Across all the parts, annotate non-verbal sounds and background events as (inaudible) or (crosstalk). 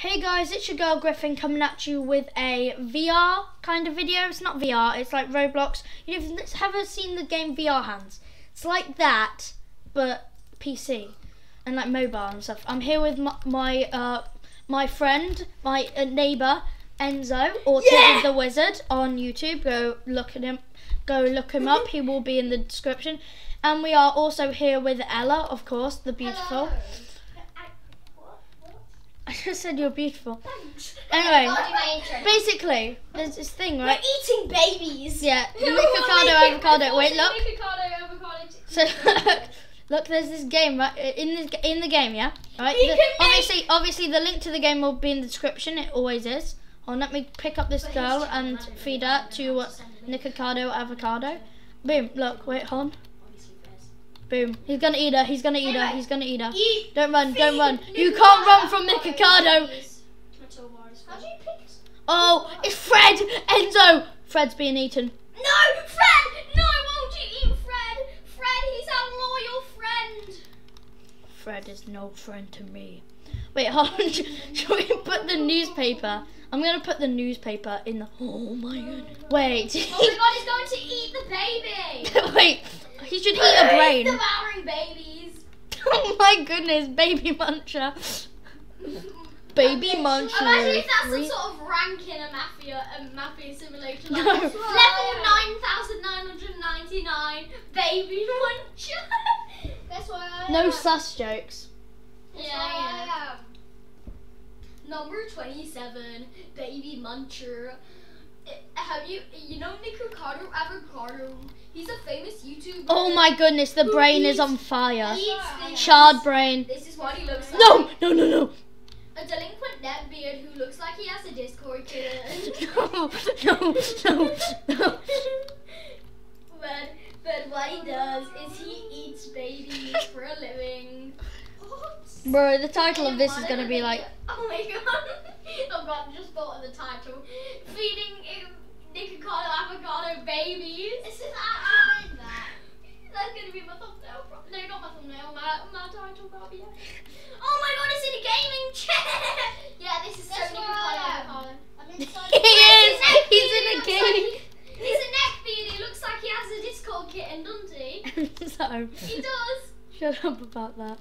Hey guys, it's your girl Griffin coming at you with a VR kind of video. It's not VR, it's like Roblox. You've ever seen the game VR Hands? It's like that, but PC and like mobile and stuff. I'm here with my my, uh, my friend, my uh, neighbor Enzo, or Yeah! the Wizard on YouTube. Go look at him. Go look him up. He (laughs) will be in the description. And we are also here with Ella, of course, the beautiful. I (laughs) just said you're beautiful. Anyway, I'll do my intro. basically, there's this thing, We're right? eating babies. Yeah, (laughs) We're avocado, avocado. Wait, look. Avocado, avocado. So (laughs) look, there's this game right in the in the game, yeah. Right. The- obviously, obviously, the link to the game will be in the description. It always is. Oh, let me pick up this girl and feed her to Nikocado avocado. Boom. Look. Wait. Hold. on. Boom. He's gonna eat her. He's gonna eat her. He's gonna eat her. Eat. Don't run. Don't run. You can't run from Nikocado. How do you pick? Oh, it's Fred. Enzo. Fred's being eaten. No, Fred! No, won't you eat Fred? Fred, he's our loyal friend. Fred is no friend to me. Wait, hold on. (laughs) Should we put the newspaper? I'm gonna put the newspaper in the. Oh my god. Wait. Oh my (laughs) god, he's going to eat the baby. (laughs) Wait. He should eat a brain. Devouring babies. (laughs) Oh my goodness, baby muncher. Baby muncher. Imagine if that's some sort of rank in a mafia, a mafia simulator. No. Level 9999, baby muncher. (laughs) That's why I No sus jokes. Yeah, yeah. Number 27, Baby Muncher. Uh, Have you, you know Nikocado Avocado? He's a famous YouTuber. Oh my goodness, the Who brain is on fire. Eats. Charred brain. This is what he looks like. No, no, no, no. A delinquent neckbeard who looks like he has a Discord kitten. (laughs) No, no, no, no. (laughs) but, but what he does is he eats babies for a living. Bro, the title of this is gonna be like. Oh my (laughs) god. oh god, just thought of the title. Feeding uh, Nikocado avocado babies. This is actually that. That's gonna be my thumbnail. No, not my thumbnail. My, my title probably. Oh my god, it's in a gaming chair. (laughs) yeah, this is so That's where Nikocado I am. avocado. I'm (laughs) He is. He's in a game. He's a neckbeard. He looks like he has a Discord kitten, doesn't he? (laughs) so, He does. shut up about that.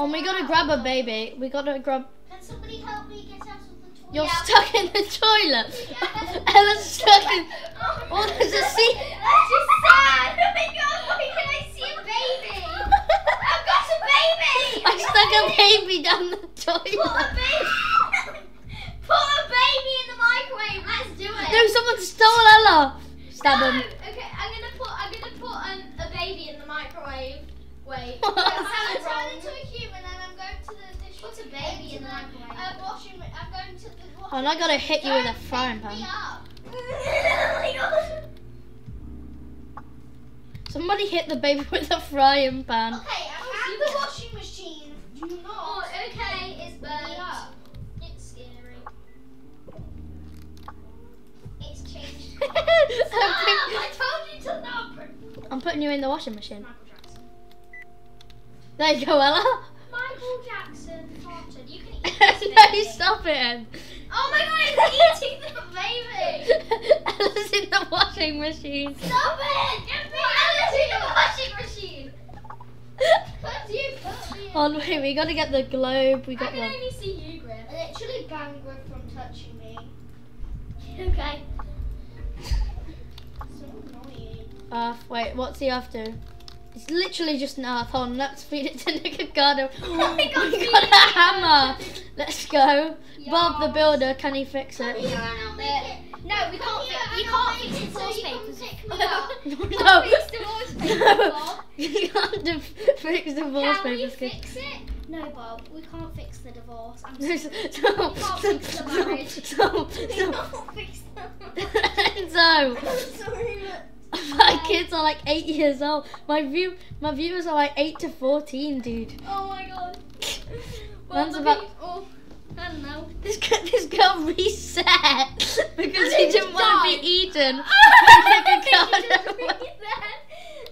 I. Oh, we gotta grab a baby. We gotta grab. Can somebody help me get out of the toilet? You're Yeah. stuck in the toilet. Yeah. Ella's stuck in. Oh, Oh, there's a seat. That's just sad! Oh my god, why can I see a baby? I've got a baby! I stuck a baby down the toilet. Put a baby! (laughs) Put a baby in the microwave, let's do it! No, someone stole Ella. Stab no. him. Okay, I'm gonna put I'm gonna put an, a baby in the microwave. Wait. That I'm wrong. A baby in the microwave. Uh, washing. I'm going to the washing. Oh, and I gotta hit you with a Don't frying pick me pan. up. (laughs) my god. Somebody hit the baby with a frying pan. Okay, I'm Oh, at you- the washing machine. Do Oh, okay, it's pick burnt. up. It's scary. It's changed. (laughs) Stop! I told you to not. put- I'm putting you in the washing machine. There you go, Ella. Farted. You can (laughs) eat this no, baby. stop it. Oh my god, it's eating the baby. (laughs) Ella's in the washing machine. Stop it! Get me out of the washing machine. Because you put me in. On wait, we gotta get the globe. We I got can the. only see you, Griff. I literally banged Greg from touching me. (laughs) Okay. So annoying. Earth. Wait, what's he do? It's literally just an Earth. Hold on, let's feed it to (laughs) Nikocado. (laughs) Oh my (laughs) God, we got a hammer. Let's go. Bob the builder, can he fix it? here and I'll make it. No, we can't. here Fix, we and can't I'll fix it it divorce you can papers. pick me up. no. Fix divorce papers. Bob. you can't def- fix divorce Can we papers. kid. fix it? No, Bob, we can't fix the divorce. I'm So, sorry. so, can't fix the marriage. so, We so, can't fix them. so, I'm sorry, but. (laughs) my kids are like eight years old. My view, my viewers are like eight to fourteen, dude. Oh my god. (laughs) Well, Man's about. Oh, I don't know. This girl, this girl reset (laughs) because she didn't want to be eaten.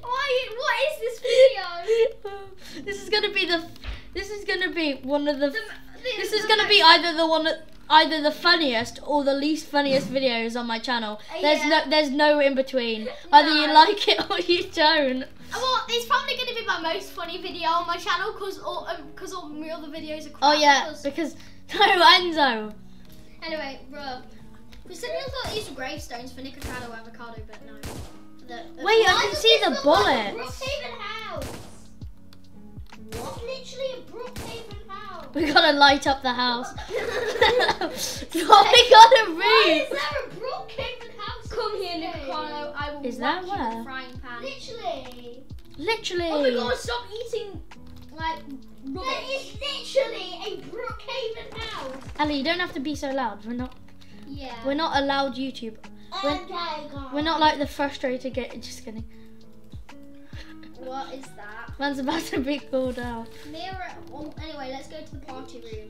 Why? What is this video? this is gonna be the. This is gonna be one of the. the this the, is gonna be either the one that either the funniest or the least funniest (laughs) videos on my channel. Uh, there's Yeah. no, there's no in between. (laughs) Either you like it or you don't. Uh, well, it's probably going to be my most funny video on my channel because all um, because all my other videos are. Crap Oh yeah, because- (laughs) no Enzo. Anyway, bro. We thought these were gravestones for Nikocado Avocado, but no. The, the- Wait, I can see the look What? Literally a Brookhaven house. We gotta light up the house. (laughs) (laughs) oh, we gotta Why is there a Brookhaven house? Come here, Literally. I will Is whack that you with where? a frying pan. Literally. Literally. Oh my god, stop eating like There rubbish. is literally a Brookhaven house. Ali, you don't have to be so loud. We're not. Yeah. We're not allowed YouTube. Oh we're- We're not like the frustrated get. Just kidding. What is that? Man's about to be called out. Mirror. Oh, anyway, let's go to the party room.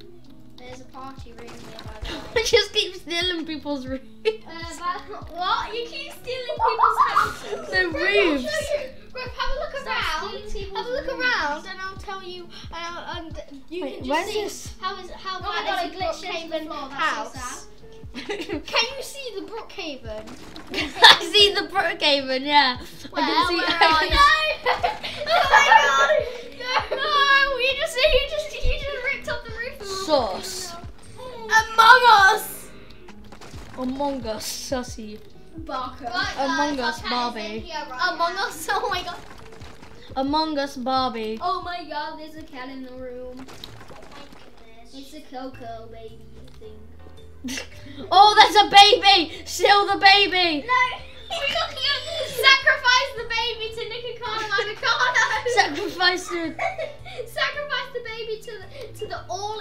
There's a party room here, by the (laughs) way. We just keep stealing people's rooms. Uh, what? You keep stealing people's houses. The Griff, roofs. I'll show you. Griff, have a look Stop around. Have a look roofs. around, and I'll tell you. And, I'll, and you Wait, can just where's see this? how is how Oh my bad God, is a a glitch into the Brookhaven floor, that's so house. Can you see the Brookhaven? (laughs) I see the Brookhaven, yeah. I can see. where (laughs) are you? No! (laughs) oh my god! No! You just you just you just ripped up the roof. of Sauce. Among Us. Among Us, sussy. Barker. Among Us, Barbie. Among Us. Oh my god. Among Us, Barbie. Oh my god, there's a cat in the room. It's a Coco baby thing. (laughs) oh, there's a baby! Still the baby! No! (laughs) Sacrifice the baby to Nikocado Avocado! (laughs) Sacrifice it. Sacrifice the baby to the to the all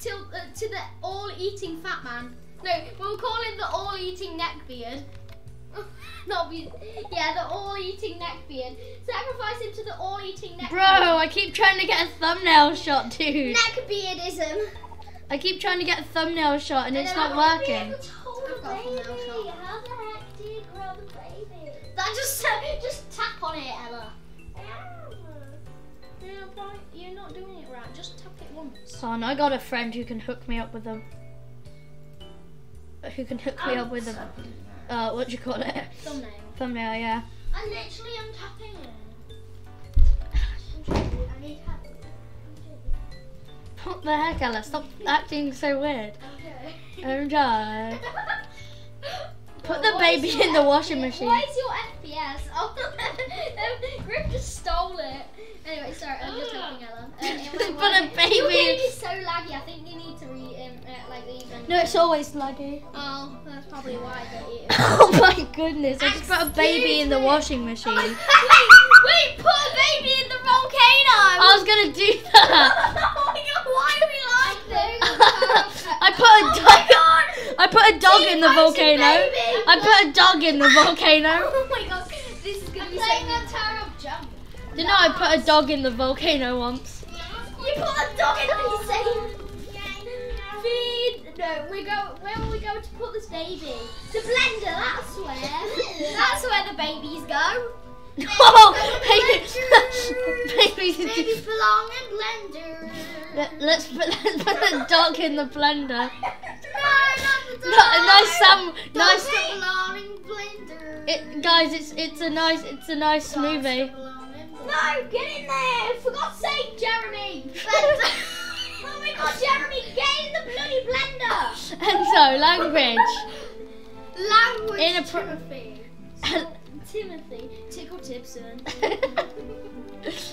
to, uh, to the all eating fat man. No, we'll call him the all eating neckbeard. Not be yeah, the all eating neckbeard. Sacrifice him to the all eating neckbeard. Bro, I keep trying to get a thumbnail shot, dude. Neckbeardism. I keep trying to get a thumbnail shot and And it's not I working. I've got a thumbnail shot. How the heck do you grow the baby? That just just tap on it, Ella. Yeah, right. You're not doing it right. Just tap it once. Son, I got a friend who can hook me up with them. Who can hook me up with them? Uh, what do you call it? Thumbnail. Thumbnail, yeah. I literally am tapping it. (sighs) I need help. What the heck, Ella? Stop acting so weird. Okay. I'm done. (laughs) Put the baby in the washing machine. Why is your FPS? (laughs) Oh, (laughs) Griff just stole it. Anyway, sorry, I'm just helping Ella. Uh, Put a baby Your is so laggy. I think you need to re um, uh, like even. No, it's always laggy. Oh, that's probably why I get it. Oh my goodness, I just put a baby in the washing machine. wait, wait, put a baby in the volcano. I was gonna do that. Put a dog in the Team volcano. I put a dog in the volcano. (laughs) Oh my god, this is gonna be so Playing on good. Tower of Jump. Didn't know I put a dog in the volcano once. You put a dog in the insane. Feed. No, we go. Where will we go to put this baby? The blender. That's where. that's where the babies go. (laughs) Oh, (laughs) baby. Babies belong in blender. Let- Let's put, let's put a dog in the blender. No, not the No, a nice Sam, Dogs nice. that belong in blender. It, guys, it's it's a nice it's a nice Dogs smoothie. that belong in blender. No, get in there! For God's sake, Jeremy! (laughs) (laughs) oh my God, Jeremy, get in the bloody blender! (laughs) And so language. Language. In a pro- Timothy. Timothy. Tickle Tipson.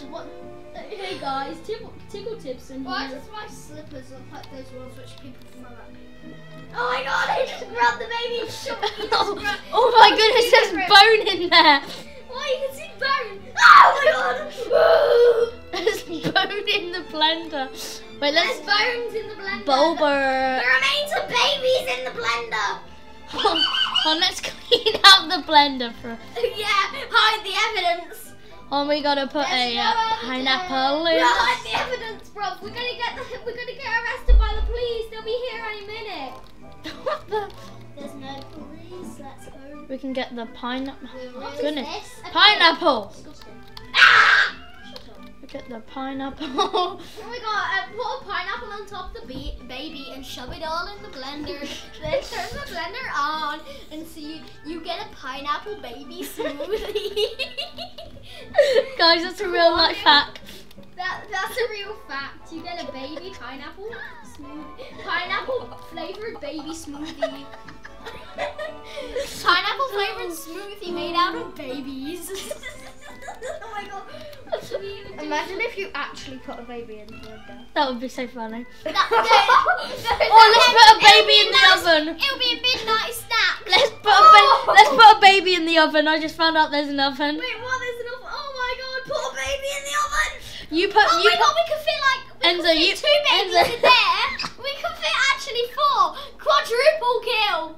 What? Hey guys, Tickle, Tickle Tipson. Why does my slippers look like those ones which people throw at me? Oh my God! I just grabbed the baby and. He just (laughs) oh, oh my goodness, there's bone in there. Why you can see bone? Oh my God! (laughs) There's bone in the blender. Wait, There's let's bones in the blender. Bulber. The remains of babies in the blender. Oh, oh, let's (laughs) clean out the blender for. yeah, hide the evidence. Oh, we gotta put There's a no uh, pineapple in. hide the evidence, bro. We're gonna get the, we're gonna get arrested by the police. They'll be here any minute. What the? There's no police, let's go. We can get the pineapple. What Goodness. is this? A Pineapple. Ah! Look at the pineapple. Oh my god, uh, put a pineapple on top of the baby and shove it all in the blender. (laughs) then turn the blender on and see you get a pineapple baby smoothie. (laughs) Guys, that's a real life hack. That, that's a real fact. You get a baby pineapple smoothie. Pineapple flavored baby smoothie. (laughs) pineapple flavored smoothie made out of babies. (laughs) oh my god. What should do? Imagine if you actually put a baby in the blender. That would be so funny. That- (laughs) that- Oh, let's put a baby in the nice- oven. It'll be a midnight snack. Let's put a ba- oh! let's put a baby in the oven. I just found out there's an oven. Wait, what? You put Oh you my god, we can fit like we Enzo, can fit you- two babies Enzo. in there. We can fit actually four. Quadruple kill.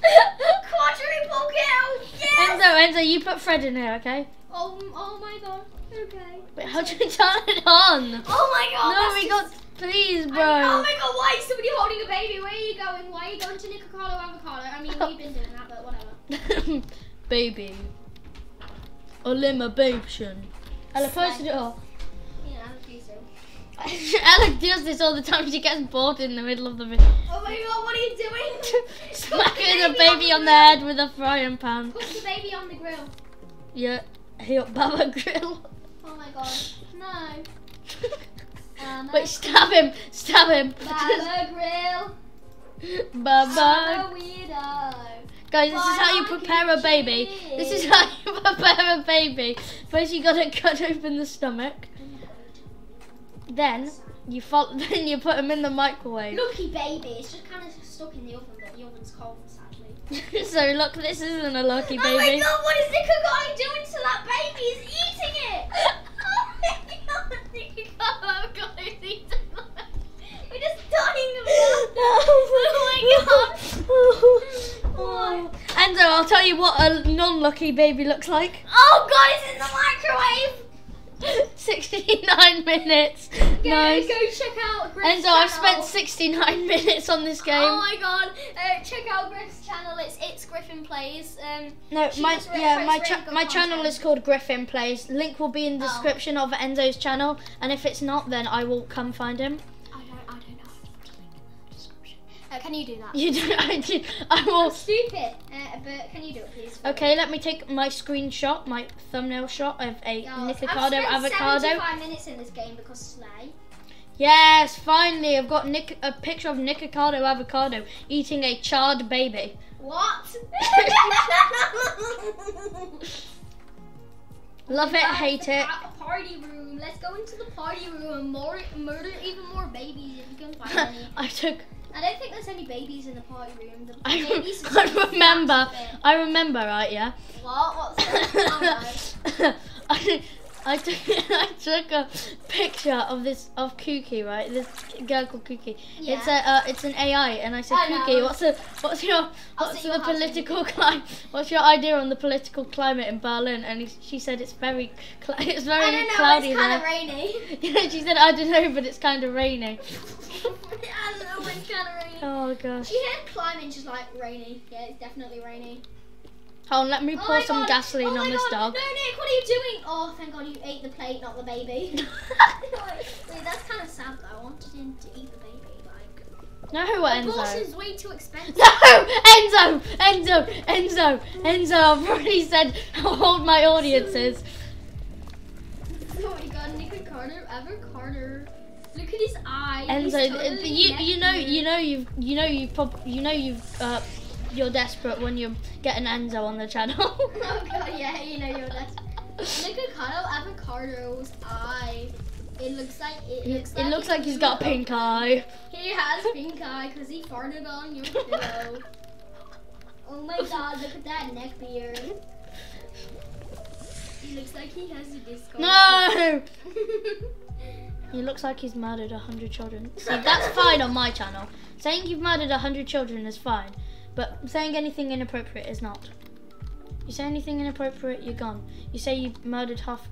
(laughs) Quadruple kill. Yes. Enzo Enzo you put Fred in here, okay? Oh, oh my god. Okay. Wait, how do you turn it on? Oh my god. no, we got please, I mean, bro. oh my god, why is somebody holding a baby? Where are you going? Why are you going to Nikocado Avocado? I mean, we've been doing that, but whatever. (laughs) baby. Olima babeshin. Ella post it all. Oh, (laughs) Ella does this all the time. She gets bored in the middle of the video. Oh my god, what are you doing? (laughs) Smacking the baby on the head with a frying pan. Put the baby on the grill. Yeah, here, Baba Grill. Oh my god. No. Um, (laughs) Wait, stab him, stab him. Baba grill. Bye. Weirdo. Guys, this is how you Why prepare a baby. cheese? This is how you prepare a baby. First, you gotta cut open the stomach. Then you follow, (laughs) Then you put him in the microwave. Lucky baby. It's just kind of stuck in the oven, but the oven's cold, sadly. (laughs) so look, this isn't a lucky baby. Oh my god, what is Nicogani doing to that baby? He's eating it! (laughs) oh my god, Nicogani, oh god, he's eating it. We're just dying of Oh Oh. Enzo, I'll tell you what a non-lucky baby looks like. Oh god, it's in the microwave! 69 minutes. Go, Nice. go check out Griff's Enzo, I've spent 69 (laughs) minutes on this game. Oh my god, uh, check out Griff's channel. It's It's Griffin Playz. Um, No, my yeah, my cha- my channel is called Griffin Playz. Link will be in the Oh. description of Enzo's channel, and if it's not, then I will come find him. Uh, can you do that? You do, (laughs) I do, I I'm will. stupid, uh, but can you do it, please? for me? Okay, let me take my screenshot, my thumbnail shot of a I've Nikocado spent avocado. 75 minutes in this game because Slay. Yes, finally, I've got Nick, a picture of Nikocado avocado eating a charred baby. What? (laughs) Love it, hate it. pa- Party room. Let's go into the party room and more, murder even more babies if you can find (laughs) any. I took. I don't think there's any babies in the party room. The I, babies are I remember. fast a bit. I remember, right? Yeah. What? What's that? Oh, (laughs) I, (laughs) I took (laughs) I took a picture of this of Kuki, right? This girl called Kuki. Yeah. It's a uh, it's an AI, and I said, I know. What's the what's your what's the your house when you political climate? What's your idea on the political climate in Berlin? And he, she said it's very (laughs) it's very I don't know. cloudy it's kind of rainy. (laughs) Yeah, she said I don't know, but it's kind of rainy. I don't know. It's kind of rainy. Oh gosh. She had climbing just like rainy. Yeah, it's definitely rainy. Oh, let me Oh pour my some God. gasoline oh on this dog. No, Nick, what are you doing? Oh, thank God you ate the plate, not the baby. (laughs) (laughs) Wait, that's kind of sad though. I wanted him to eat the baby. Like, No, Enzo? abortion's way too expensive. No, Enzo, Enzo, Enzo, Enzo. I've already said how old my audience is. (laughs) oh my God, Nick Carter, Ever Carter. Look at his eye. He's Enzo, totally you you know you know you've you know you've you know you've uh, you're desperate when you get an Enzo on the channel. (laughs) Oh God, yeah, you know you're. Nick Carter, Ever Carter's eye. It looks like it looks it like looks like he's got pink eye. He has pink eye because he farted on your (laughs) pillow. Oh my god, look at that neck beard. He looks like he has a disco. No, (laughs) he looks like he's murdered a hundred children. See, that's fine on my channel. Saying you've murdered a hundred children is fine, but saying anything inappropriate is not. You say anything inappropriate, you're gone. You say you murdered half.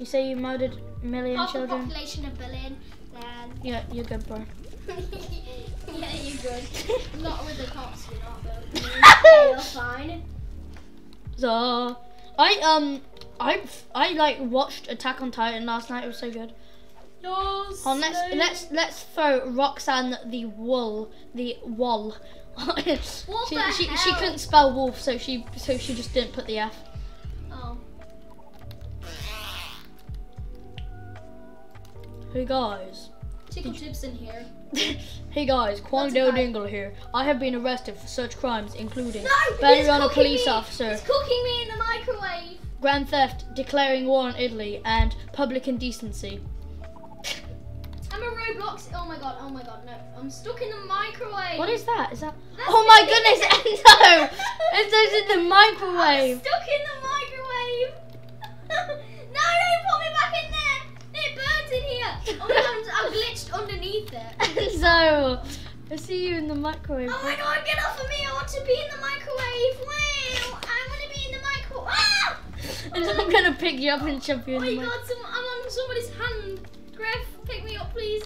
You say you murdered a million Half the children. population of Berlin, then. (laughs) Yeah, you're good, bro. yeah, you're good. (laughs) Not with the cops, you're not though. (laughs) You're fine. So, I um, I I like watched Attack on Titan last night. It was so good. Oh, let's let's let's throw Roxanne the wool the wall. She, she, she couldn't spell wolf, so she so she just didn't put the F. Oh. Hey guys. Tickle tips in here. (laughs) hey guys, Kwang Do. Dingle here. I have been arrested for such crimes including No! battery on a police me. officer, He's cooking me in the microwave. grand theft, declaring war on Italy, and public indecency. I'm Roblox. Oh my god. Oh my god. No. I'm stuck in the microwave. What is that? Is that? That's oh my goodness, (laughs) Enzo! Enzo's in the I'm microwave. stuck in the microwave. (laughs) no, don't put me back in there. It burns in here. Oh my god, I'm, I'm glitched underneath it. (laughs) Enzo, I see you in the microwave. Oh my god, get off of me. I want to be in the microwave. Wow. I want to be in the microwave. Ah! And I'm gonna pick you up and shove you Oh in my the microwave. Please.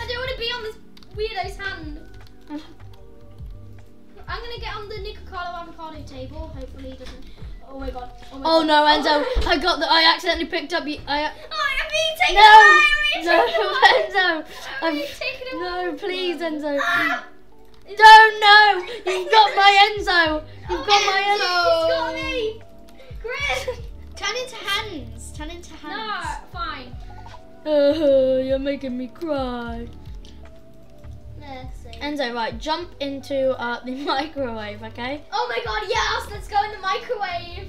I don't want to be on this weirdo's hand. I'm gonna get on the Nikocado avocado table. Hopefully, he doesn't. Oh my god. Oh, my Oh god. no, Enzo! Oh, I got the. I accidentally picked up you. I. oh I'm being taken No, away. (laughs) I'm no. Enzo! I'm I'm, being taken away. no, please, Enzo. Ah! Don't no! You've got my Enzo. (laughs) You've got my He's got Enzo. me. Griff. (laughs) Turn into hands. Turn into hands. No, fine. Oh, you're making me cry. Let's. Enzo, right, jump into uh, the (laughs) microwave, okay? Oh my god, yes, let's go in the microwave.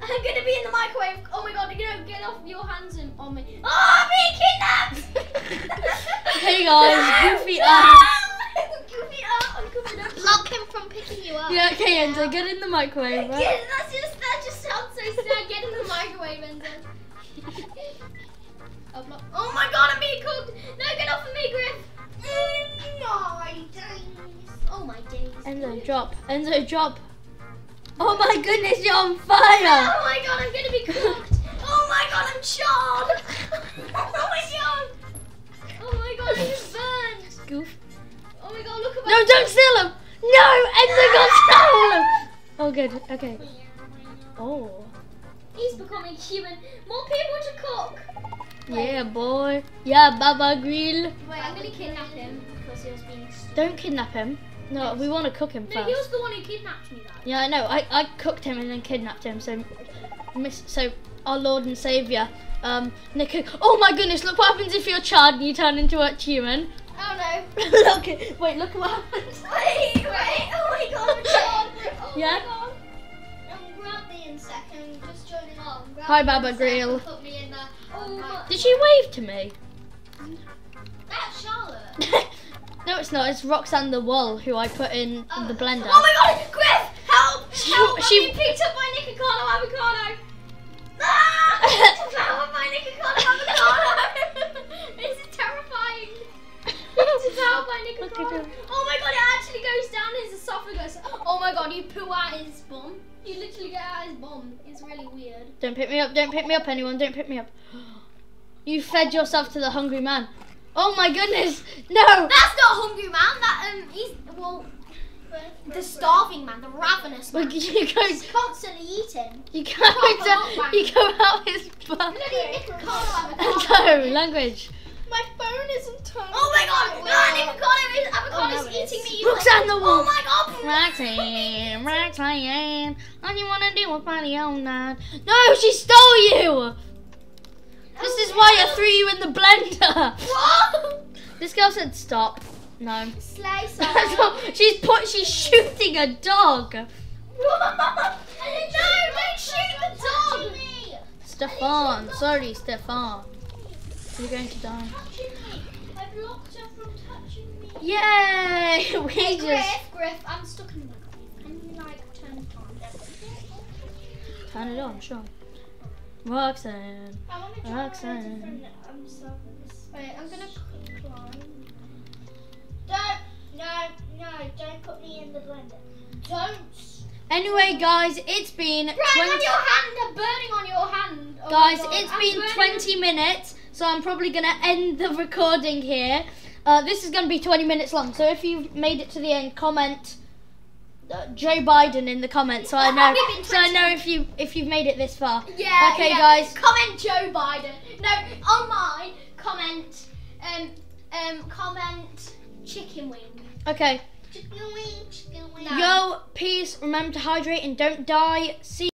I'm gonna be in the microwave. Oh my god, you know, get off your hands and on me. Oh, I'm being kidnapped! (laughs) Hey guys, Goofy No! up. Goofy up, I'm goofy up. Block him from picking you up. Yeah, okay, Enzo, get in the microwave, right? Yeah, that's just, that just sounds so sad. Get in the microwave, Enzo. Oh, block. oh my god, I'm being cooked. No, get off of me, Griff. Mm, my days. Oh my days. Enzo, drop. Enzo, drop. Oh my goodness, you're on fire! Oh my god, I'm gonna be cooked. Oh my god, I'm charred. (laughs) oh my god. Oh my god, I just burned. Goof. Oh my god, look at my. No, don't steal him! No, Enzo got stolen! Oh, good, okay. (laughs) Oh, He's becoming human. More people to cook. Yeah, boy. Yeah, Baba Grill. Wait, I'm gonna kidnap him because he was being. Stupid. Don't kidnap him. No, we want to cook him No, he was the one who kidnapped me, though. Yeah, I know. I, I cooked him and then kidnapped him. So, miss. So, our Lord and Savior, um, Nico. Oh my goodness! Look what happens if you're charred and you turn into a human. Oh no. (laughs) look, wait, look what happens. (laughs) Wait, wait. Oh my god, (laughs) Oh Yeah? my god. Um, grab me in second. Just joining on. Grab Hi, Baba in second, Grill. Did she wave to me? That's Charlotte. (laughs) no, it's not. It's Roxanne the Wall who I put in the blender. Oh my god, Griff, help! She- help! she- picked up by Nikocado avocado. (laughs) Ah! By Nikocado avocado. this is terrifying. By Look at Oh my god, it actually goes down his esophagus. Oh my god, you poo out his bum. You literally get out his bum. It's really weird. Don't pick me up. Don't pick me up, anyone. Don't pick me up. You fed yourself to the hungry man. Oh my goodness! No! That's not hungry man. That um, he's well, the starving man, the ravenous man. You go. He's constantly eating. You go. To, you go out his butt. Bloody Nikocado avocado. (laughs) No language. My phone isn't turning. Oh my god! No, avocado is avocado's Oh, no, it eating is. me. you Roxanne the wall. Oh my god! Roxanne, Roxanne, all you wanna do is party all night. No, she stole you. This is why I threw you in the blender. What? (laughs) This girl said stop. No. Slay (laughs) That's she's put. She's shooting a dog. (laughs) no, don't shoot the dog. Stefan, sorry, Stefan. You're going to die. Touching me. I blocked her from touching me. Yay! (laughs) We Hey, just Griff, Griff, I'm stuck in the. Can you like turn it on? turn it on, sure. Roxanne. I want to Roxanne. um. Wait, I'm gonna climb. Don't. No, no, don't put me in the blender. Don't. Anyway, guys, it's been Brian, 20. on your hand, I'm burning on your hand. Oh Guys, it's I'm been 20 minutes, so I'm probably gonna end the recording here. Uh, this is gonna be 20 minutes long, so if you've made it to the end, comment uh, Joe Biden in the comments, so I know. Have you been So I know if you if you've made it this far. Yeah. Okay, yeah. guys. Comment Joe Biden. No, on mine. Comment. Um. Um. Comment chicken wing. Okay. Chicken wing, chicken wing. No. Yo, peace. Remember to hydrate and don't die. See.